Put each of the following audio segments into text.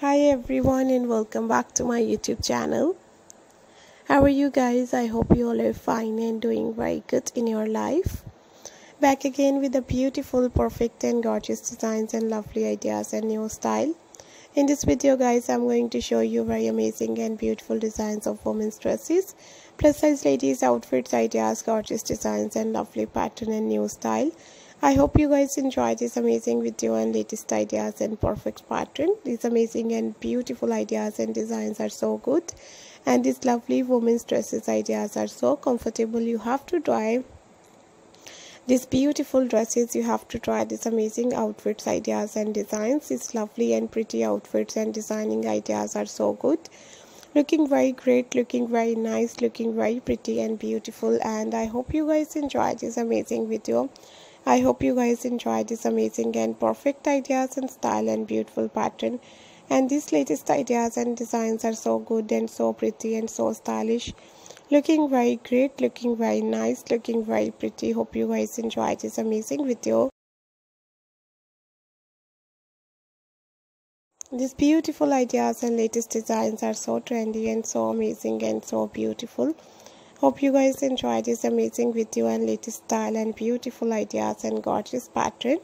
Hi everyone and welcome back to my YouTube channel. How are you guys? I hope you all are fine and doing very good in your life. Back again with the beautiful, perfect and gorgeous designs and lovely ideas and new style. In this video guys, I'm going to show you very amazing and beautiful designs of women's dresses, plus size ladies outfits, ideas, gorgeous designs and lovely pattern and new style. I hope you guys enjoy this amazing video and latest ideas and perfect pattern. These amazing and beautiful ideas and designs are so good. And these lovely women's dresses ideas are so comfortable. You have to try these beautiful dresses. You have to try these amazing outfits ideas and designs. These lovely and pretty outfits and designing ideas are so good looking very great looking very nice looking very pretty and beautiful and i hope you guys enjoy this amazing video I hope you guys enjoy this amazing and perfect ideas and style and beautiful pattern. And these latest ideas and designs are so good and so pretty and so stylish. Looking very great, looking very nice, looking very pretty. Hope you guys enjoy this amazing video. These beautiful ideas and latest designs are so trendy and so amazing and so beautiful. Hope you guys enjoy this amazing video and latest style and beautiful ideas and gorgeous pattern.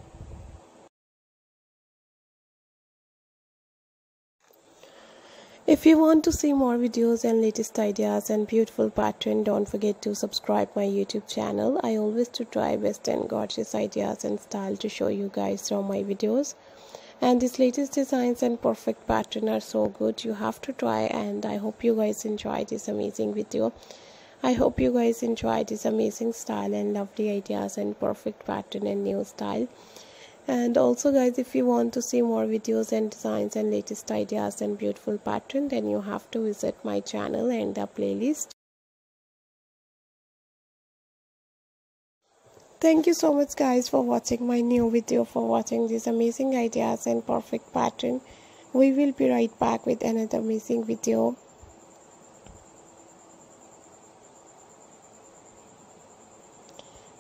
If you want to see more videos and latest ideas and beautiful pattern, don't forget to subscribe my YouTube channel. I always to try best and gorgeous ideas and style to show you guys through my videos. And these latest designs and perfect pattern are so good. You have to try and I hope you guys enjoy this amazing video. I hope you guys enjoy this amazing style and lovely ideas and perfect pattern and new style. And also guys, if you want to see more videos and designs and latest ideas and beautiful pattern, then you have to visit my channel and the playlist. Thank you so much guys for watching my new video, for watching these amazing ideas and perfect pattern. We will be right back with another amazing video.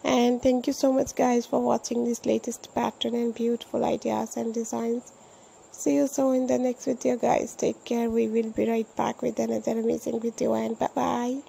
And thank you so much guys for watching this latest pattern and beautiful ideas and designs. See you soon in the next video guys. Take care. We will be right back with another amazing video and bye bye